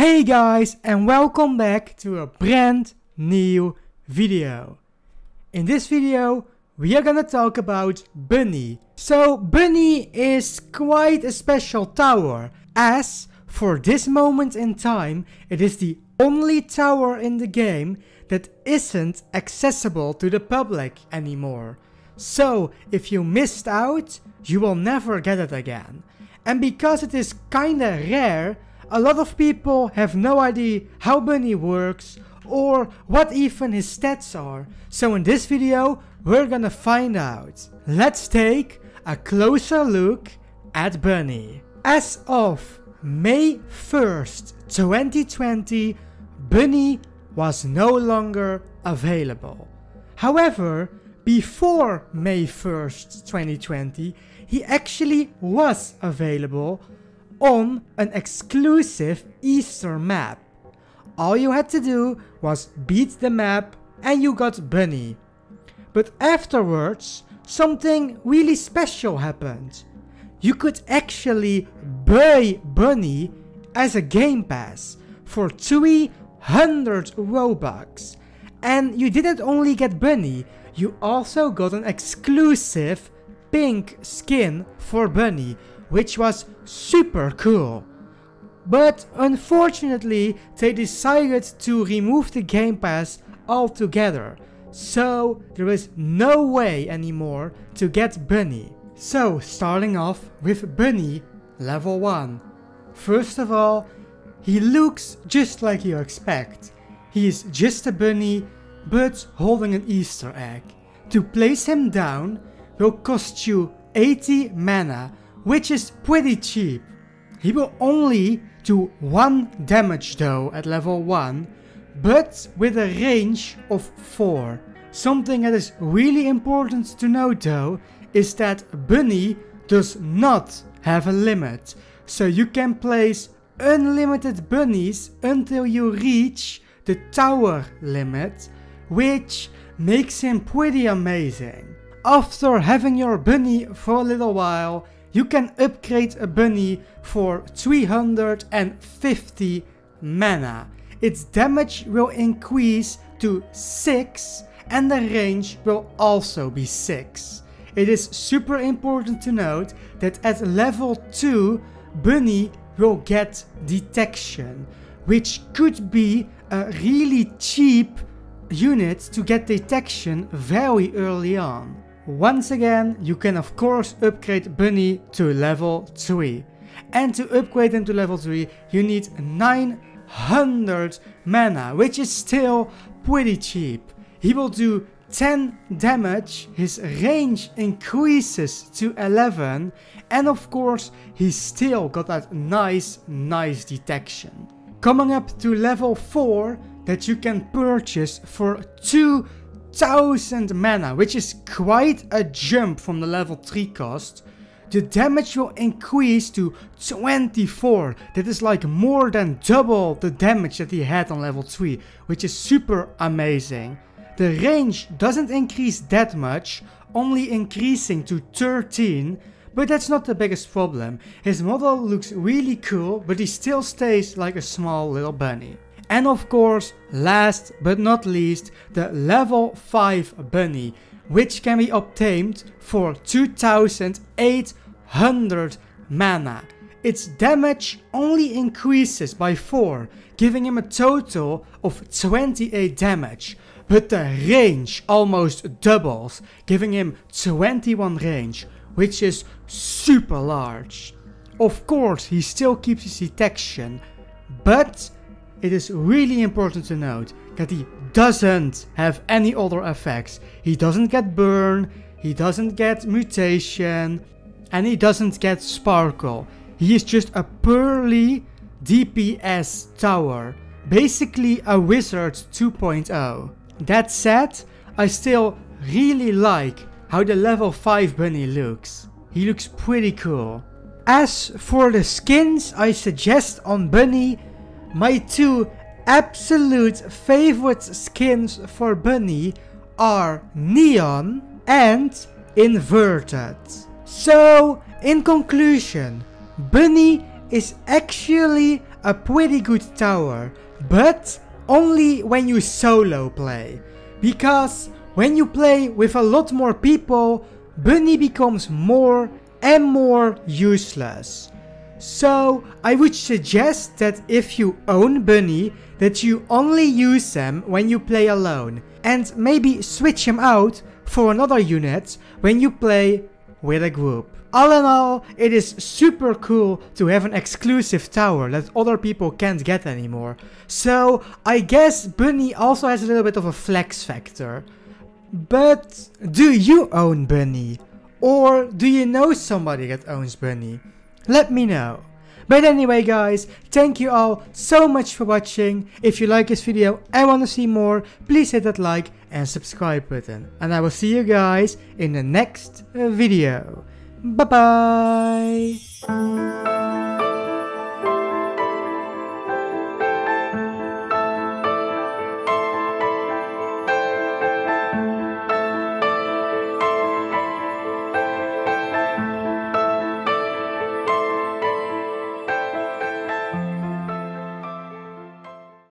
Hey guys and welcome back to a brand new video. In this video we are gonna talk about Bunny. So Bunny is quite a special tower as for this moment in time it is the only tower in the game that isn't accessible to the public anymore. So if you missed out you will never get it again. And because it is kinda rare, a lot of people have no idea how Bunny works or what even his stats are. So in this video, we're gonna find out. Let's take a closer look at Bunny. As of May 1st, 2020, Bunny was no longer available. However, before May 1st, 2020, he actually was available on an exclusive Easter map. All you had to do was beat the map and you got Bunny. But afterwards, something really special happened. You could actually buy Bunny as a game pass for 300 Robux. And you didn't only get Bunny, you also got an exclusive pink skin for Bunny, which was super cool. But unfortunately, they decided to remove the Game Pass altogether, so there is no way anymore to get Bunny. So, starting off with Bunny, level 1. First of all, he looks just like you expect. He is just a bunny, but holding an Easter egg. To place him down, will cost you 80 mana, which is pretty cheap. He will only do 1 damage though at level 1, but with a range of 4. Something that is really important to note though is that Bunny does not have a limit, so you can place unlimited bunnies until you reach the tower limit, which makes him pretty amazing. After having your bunny for a little while, you can upgrade a bunny for 350 mana. Its damage will increase to 6 and the range will also be 6. It is super important to note that at level 2, Bunny will get detection, which could be a really cheap unit to get detection very early on. Once again, you can of course upgrade Bunny to level 3. And to upgrade him to level 3, you need 900 mana, which is still pretty cheap. He will do 10 damage, his range increases to 11, and of course, he still got that nice, nice detection. Coming up to level 4, that you can purchase for 2 1000 mana, which is quite a jump from the level 3 cost. The damage will increase to 24, that is like more than double the damage that he had on level 3, which is super amazing. The range doesn't increase that much, only increasing to 13, but that's not the biggest problem. His model looks really cool, but he still stays like a small little bunny. And of course, last but not least, the level 5 bunny, which can be obtained for 2800 mana. Its damage only increases by 4, giving him a total of 28 damage, but the range almost doubles, giving him 21 range, which is super large. Of course, he still keeps his detection, but it is really important to note that he doesn't have any other effects. He doesn't get burn, he doesn't get mutation, and he doesn't get sparkle. He is just a purely DPS tower, basically a wizard 2.0. That said, I still really like how the level 5 bunny looks. He looks pretty cool. As for the skins I suggest on Bunny, my two absolute favorite skins for Bunny are Neon and Inverted. So, in conclusion, Bunny is actually a pretty good tower, but only when you solo play. Because when you play with a lot more people, Bunny becomes more and more useless. So I would suggest that if you own Bunny, that you only use them when you play alone and maybe switch him out for another unit when you play with a group. All in all, it is super cool to have an exclusive tower that other people can't get anymore. So I guess Bunny also has a little bit of a flex factor. But do you own Bunny? Or do you know somebody that owns Bunny? Let me know. But anyway guys, thank you all so much for watching. If you like this video and want to see more, please hit that like and subscribe button. And I will see you guys in the next video. Bye bye!